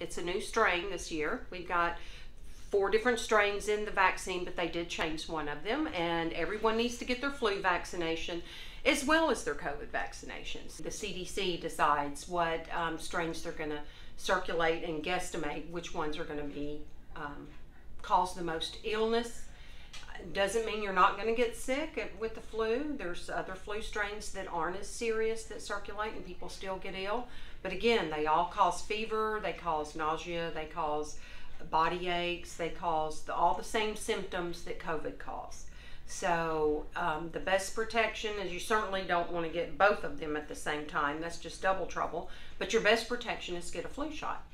It's a new strain this year. We've got four different strains in the vaccine, but they did change one of them, and everyone needs to get their flu vaccination as well as their COVID vaccinations. The CDC decides what um, strains they're going to circulate and guesstimate which ones are going to be um, cause the most illness. Doesn't mean you're not going to get sick with the flu. There's other flu strains that aren't as serious that circulate and people still get ill. But again, they all cause fever, they cause nausea, they cause body aches, they cause the, all the same symptoms that COVID caused. So um, the best protection is you certainly don't want to get both of them at the same time. That's just double trouble. But your best protection is get a flu shot.